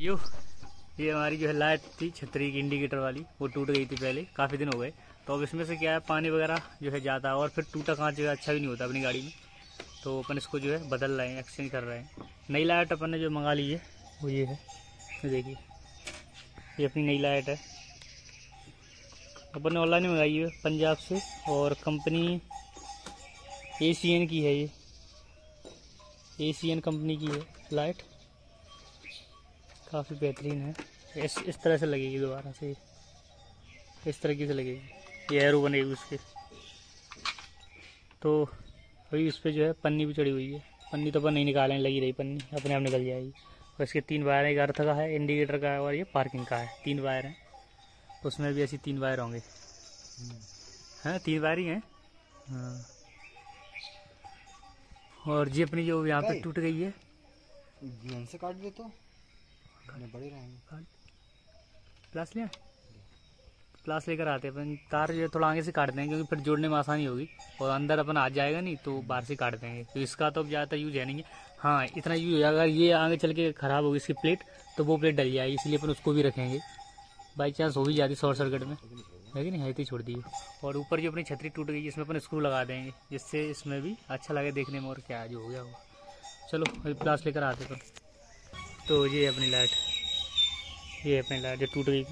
यो, ये हमारी जो है लाइट थी छतरी की इंडिकेटर वाली, वो टूट गई थी पहले, काफ़ी दिन हो गए। तो अब इसमें से क्या है, पानी वगैरह जो है जाता है और फिर टूटा कांच जो है अच्छा भी नहीं होता अपनी गाड़ी में। तो अपन इसको जो है बदल रहे हैं एक्सचेंज कर रहे हैं। नई लाइट अपन ने जो मंगा ली है, वो ये है। देखिए, ये अपनी नई लाइट है। अपन ने ऑनलाइन मंगाई है, पंजाब से, और कंपनी एसीएन की है ये। एसीएन कंपनी की है लाइट। काफ़ी बेहतरीन है। इस इस तरह से लगेगी दोबारा से। इस तरीके से लगेगी। ये एरो बनेगी उसके। तो अभी उस पर जो है पन्नी भी चढ़ी हुई है। पन्नी तो अपन नहीं निकालने लगी रही पन्नी। अपने आप निकल जाएगी। और इसके तीन वायर एक अर्थ का है इंडिकेटर का है और ये पार्किंग का है। तीन वायर हैं। उसमें भी ऐसी तीन वायर होंगे। हैं? तीन वायर ही हैं? हाँ। और जी अपनी जो यहाँ पे टूट गई है। से काट दे तो। बड़े प्लास लिया प्लास लेकर आते हैं। अपन तार जो थोड़ा आगे से काट देंगे क्योंकि फिर जोड़ने में आसानी होगी। और अंदर अपन आ जाएगा नहीं तो बाहर से काट देंगे। तो इसका तो अब ज़्यादातर यूज़ है नहीं है। हाँ इतना यूज़ अगर ये आगे चल के ख़राब होगी इसकी प्लेट तो वो प्लेट डल जाएगी। इसलिए अपन उसको भी रखेंगे। बाई चांस हो भी जाती शॉर्ट सर्किट में। कि नहीं? है तो छोड़ दी और ऊपर जो अपनी छतरी टूट गई इसमें अपन स्क्रू लगा देंगे, जिससे इसमें भी अच्छा लगे देखने में और क्या जो हो गया चलो प्लास लेकर आते पर तो ये अपनी लाइट, ये अपनी लाइट जो टूट गई।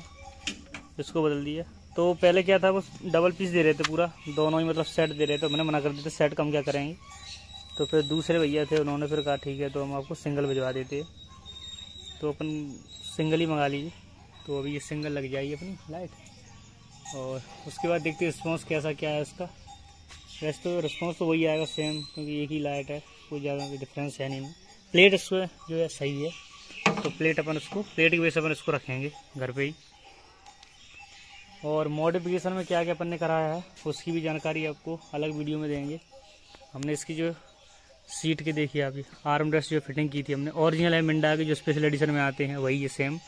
इसको बदल दिया। तो पहले क्या था वो डबल पीस दे रहे थे पूरा। दोनों ही मतलब सेट दे रहे थे। मैंने मना कर दिया था सेट कम क्या करेंगे? तो फिर दूसरे भैया थे, उन्होंने फिर कहा, ठीक है तो हम आपको सिंगल भिजवा देते हैं। तो अपन सिंगल ही मंगा लीजिए। तो अभी ये सिंगल लग जाएगी अपनी लाइट। और उसके बाद देखते हैं रिस्पॉन्स कैसा, क्या है उसका। वैसे तो रिस्पॉन्स तो वही आएगा सेम क्योंकि एक ही लाइट है। कोई ज़्यादा डिफरेंस है नहीं। प्लेट इसमें जो है सही है। तो प्लेट अपन उसको प्लेट की वजह से अपन इसको रखेंगे घर पे ही। और मॉडिफिकेशन में क्या क्या अपन ने कराया है, उसकी भी जानकारी आपको अलग वीडियो में देंगे। हमने इसकी जो सीट की देखी आप आर्म ड्रेस जो फिटिंग की थी हमने ओरिजिनल है मिंडा के, जो स्पेशल एडिशन में आते हैं, वही है सेम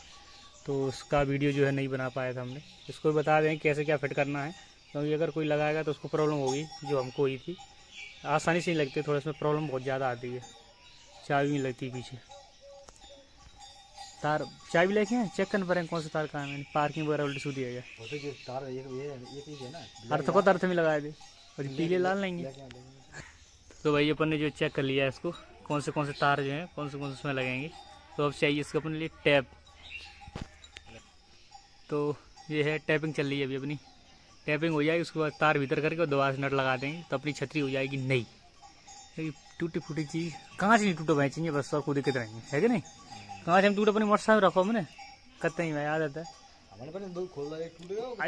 तो उसका वीडियो जो है नहीं बना पाया था हमने। इसको बता दें कैसे क्या फिट करना है, क्योंकि तो अगर कोई लगाएगा तो उसको प्रॉब्लम होगी, जो हमको हुई थी। आसानी से नहीं लगती, थोड़ा इसमें प्रॉब्लम बहुत ज़्यादा आती है। चाबी नहीं लगती पीछे। तार चाबी लेके हैं चेक करना पड़ेगा कौन सा तार कहाँ है? पार्किंग वगैरह उल्टी सूदी है तार ये ये ये है ना। अर्थ को अर्थ में लगाए थे और पीले लाल लेंगे तो भाई अपन ने जो चेक कर लिया है इसको कौन से कौन से तार जो हैं कौन से कौन से उसमें लगेंगे। तो अब चाहिए इसको अपने लिए टैप। तो ये है टैपिंग चल रही है अभी अपनी। टैपिंग हो जाएगी उसके बाद तार भीतर करके और दोबारा से नट लगा देंगे तो अपनी छतरी हो जाएगी नई। टूटी फूटी चीज़ कांच नहीं टूटो भाई? चाहिए बस और कोई दिक्कत नहीं है कि नहीं? कहाँ से हम टूट अपनी मोटरसाइकिल रखो मैंने कत्ते ही मैं याद आता है।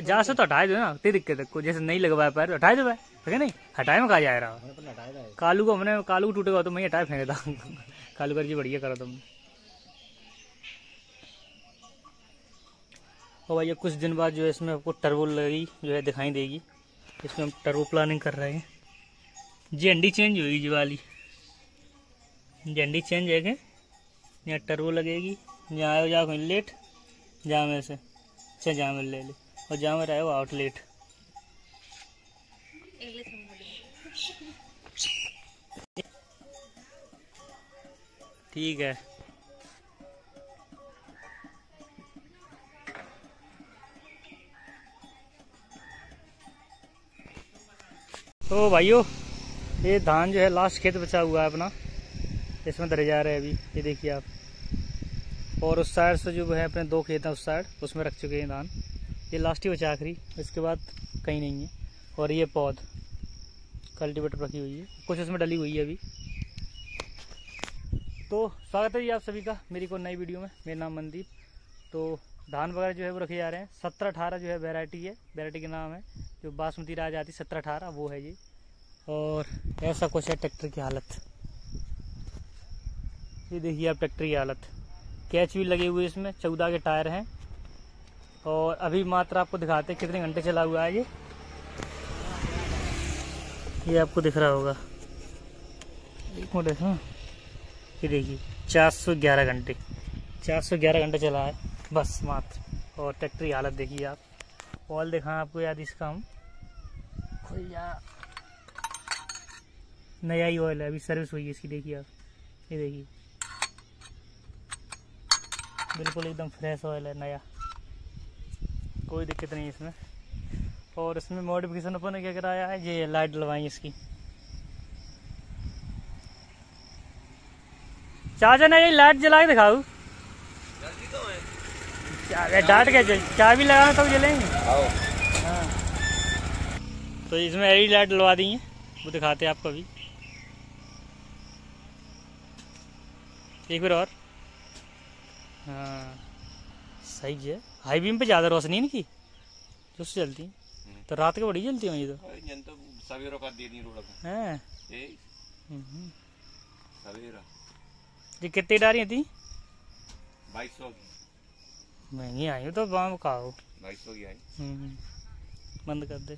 जा से तो हटाए दो ना ते दिक्कत है जैसे नहीं लगवाया पैर तो हटाए दो भाई ठीक है नहीं? हटाए में कहा जा रहा हूँ? कालू को हमने कालू को टूटेगा तो मैं हटाए फेंक था कालू कर जी बढ़िया करो तुमने और भैया कुछ दिन बाद जो है इसमें आपको टर्बो लगी जो है दिखाई देगी। इसमें हम टर्बो प्लानिंग कर रहे हैं। झंडी चेंज होगी जी वाली। झंडी चेंज है क्या यहाँ टर्बो लगेगी, यहाँ आयो, जाओ कहीं लेट जहाँ में से अच्छा जहाँ में ले ले, और जहाँ में रहेगा आउटलेट ठीक है। तो भाइयों, ये धान जो है लास्ट खेत बचा हुआ है अपना, इसमें दरे जा रहे हैं अभी, ये देखिए आप। और उस साइड से जो है अपने दो खेत हैं उस साइड उसमें रख चुके हैं धान। ये लास्ट ही बचा आखिरी, इसके बाद कहीं नहीं है। और ये पौध कल्टीवेटर रखी हुई है। कुछ इसमें डली हुई है अभी। तो स्वागत है जी आप सभी का मेरी को नई वीडियो में। मेरा नाम मनदीप। तो धान वगैरह जो है वो रखे जा रहे हैं। सत्रह अठारह जो है वेराइटी है। वेराइटी का नाम है। जो बासमती राज आती सत्रह अठारह, वो है ये। और ऐसा कुछ है ट्रैक्टर की हालत। ये देखिए आप ट्रैक्टर की हालत। कैच भी लगे हुए इसमें, चौदह के टायर हैं। और अभी मात्र आपको दिखाते हैं कितने घंटे चला हुआ है ये। ये आपको दिख रहा होगा। एक मिनट हाँ ये देखिए, चार सौ ग्यारह घंटे। चार सौ ग्यारह घंटे चला है, बस मात्र। और ट्रैक्टर की हालत देखिए आप। ऑयल दिखाएँ आपको याद इसका हम। खुल जा। नया ही ऑयल है, अभी सर्विस हुई है इसकी, देखिए आप। ये देखिए। बिल्कुल एकदम फ्रेश ऑयल है नया। कोई दिक्कत नहीं इसमें। और इसमें मॉडिफिकेशन अपन ने क्या कराया है? ये लाइट डलवाई इसकी। चाचा ने ये लाइट जला के दिखाऊ डांट के चाबी लगाना तब जलेंगे। आओ। हाँ। तो इसमें एलईडी लाइट डलवा दी है। वो दिखाते हैं आपको अभी। एक बार और। हाँ। सही है। हाई बीम पे ज़्यादा रोशनी इनकी जो उससे जलती तो रात को बड़ी जलती होंगी तो। जन तो सवेरो कर दी नहीं रोड को हैं। हम्म। सवेरा। ये कितनी डारी थी बाईस सौ की। महँगी आई हो तो बाम खाओ। बाईस सौ की आई। हम्म। बंद कर दे।